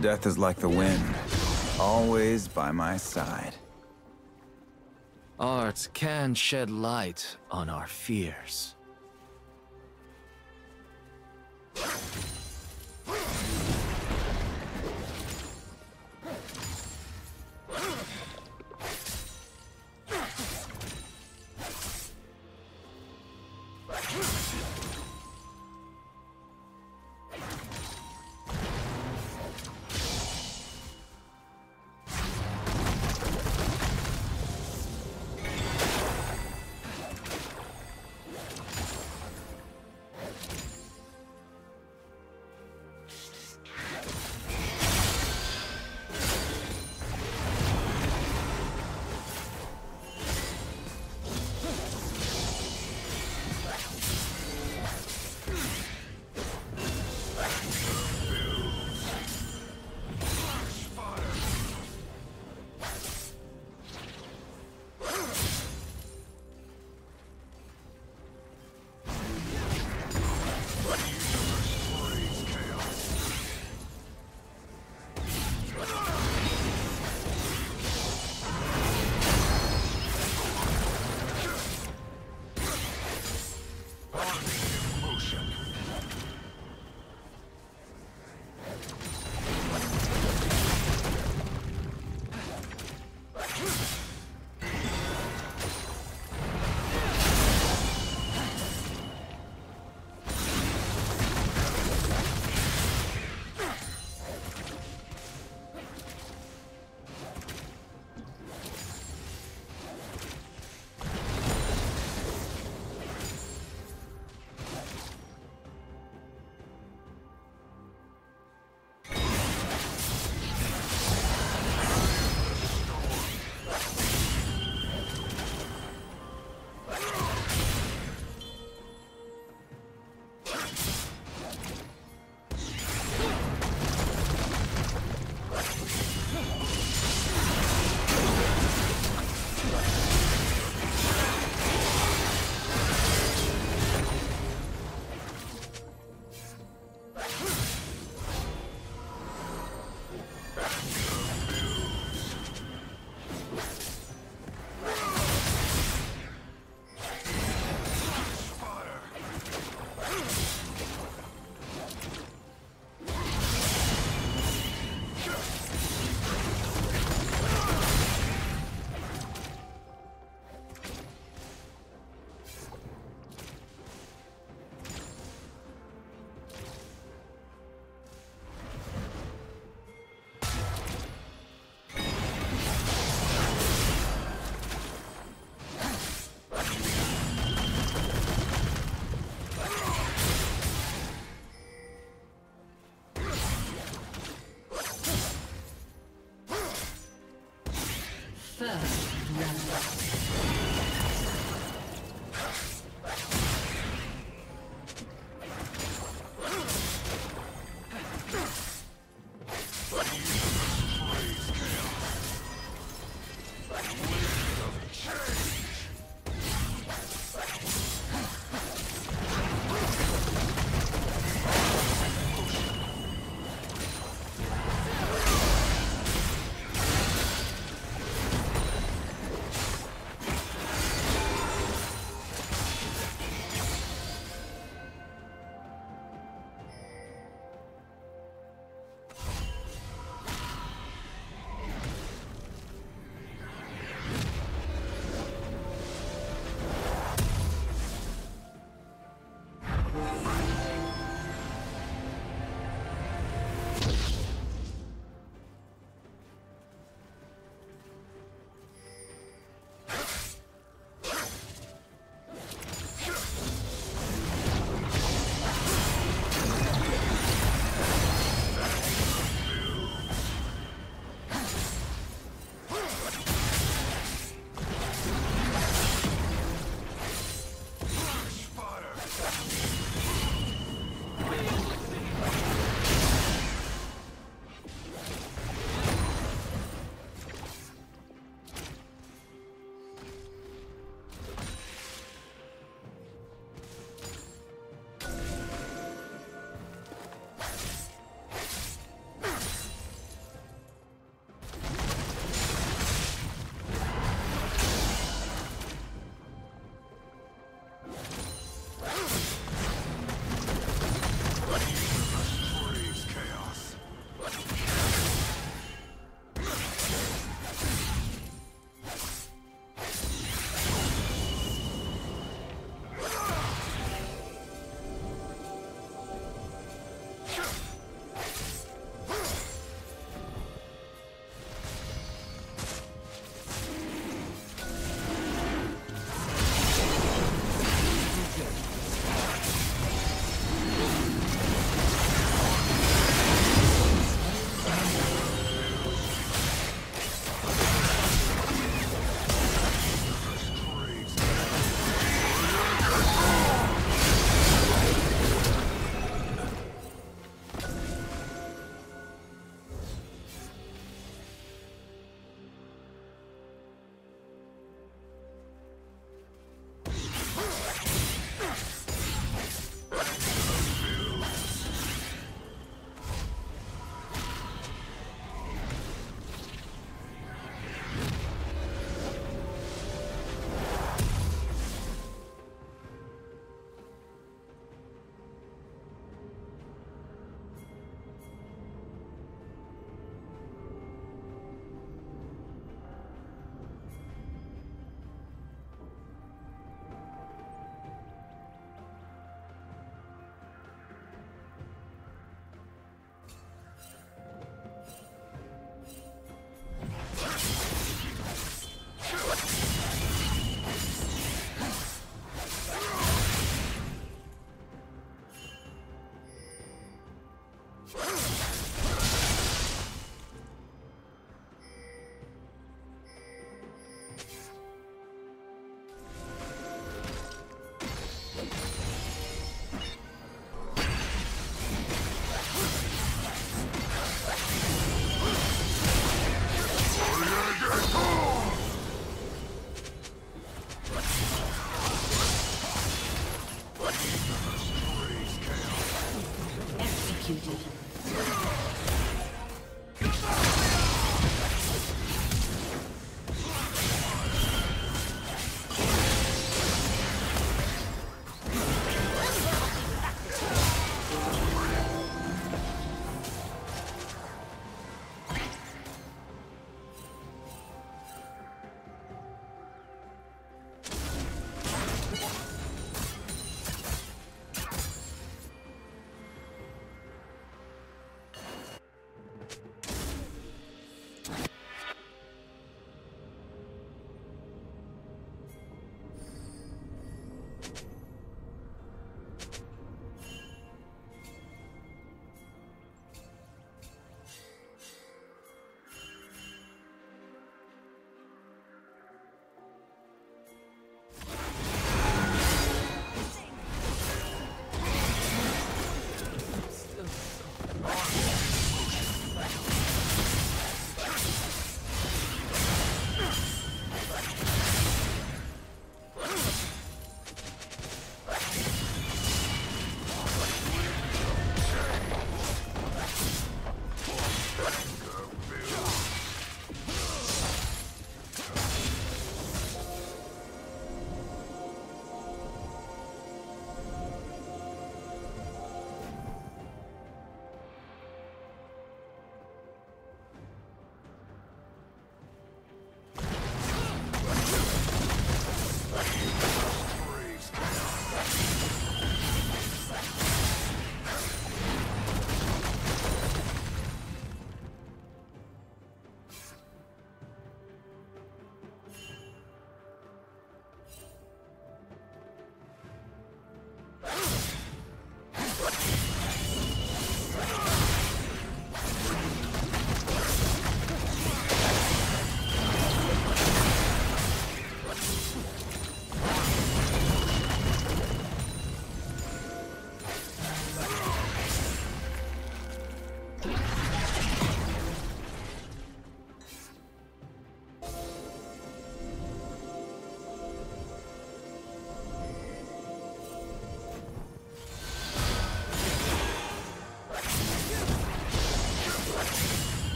Death is like the wind, always by my side. Art can shed light on our fears.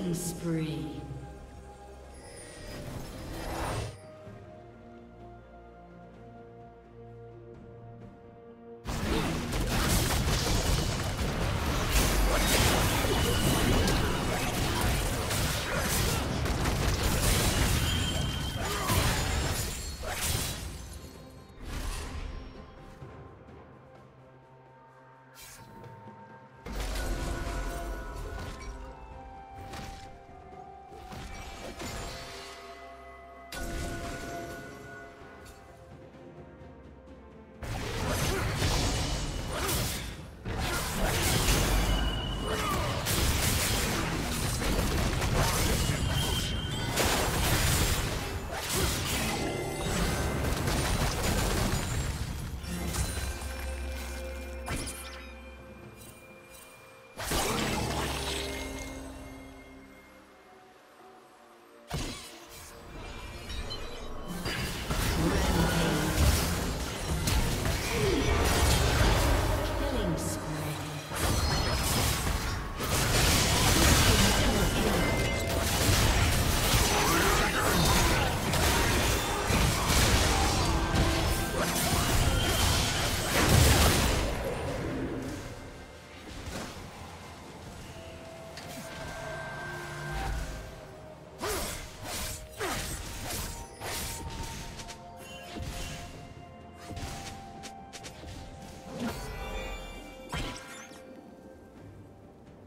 Killing spree.